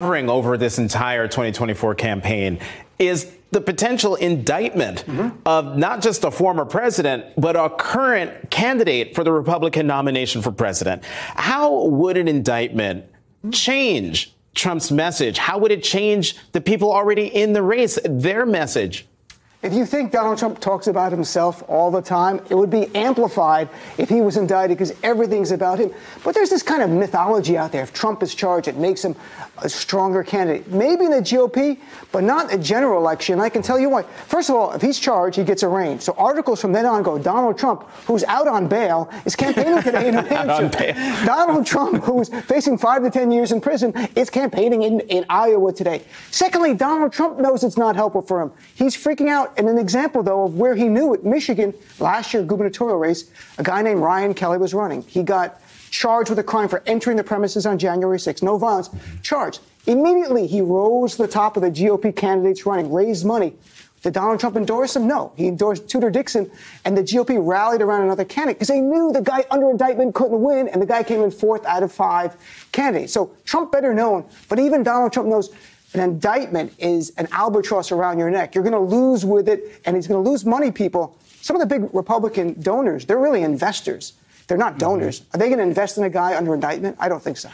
hovering over this entire 2024 campaign is the potential indictment mm-hmm. of not just a former president, but a current candidate for the Republican nomination for president. How would an indictment change Trump's message? How would it change the people already in the race, their message? If you think Donald Trump talks about himself all the time, it would be amplified if he was indicted because everything's about him. But there's this kind of mythology out there. If Trump is charged, it makes him a stronger candidate. Maybe in the GOP, but not a general election. I can tell you why. First of all, if he's charged, he gets arraigned. So articles from then on go Donald Trump, who's out on bail, is campaigning today in New Hampshire. Donald Trump, who's facing five to 10 years in prison, is campaigning in, in Iowa today. Secondly, Donald Trump knows it's not helpful for him. He's freaking out and an example, though, of where he knew at Michigan last year, gubernatorial race, a guy named Ryan Kelley was running. He got charged with a crime for entering the premises on January 6th. No violence. Charged. Immediately, he rose to the top of the GOP candidates running, raised money. Did Donald Trump endorse him? No. He endorsed Tudor Dixon, and the GOP rallied around another candidate because they knew the guy under indictment couldn't win, and the guy came in fourth out of five candidates. So Trump better known, but even Donald Trump knows an indictment is an albatross around your neck. You're going to lose with it, and he's going to lose money, people. Some of the big Republican donors, they're really investors. They're not donors. Mm-hmm. Are they going to invest in a guy under indictment? I don't think so.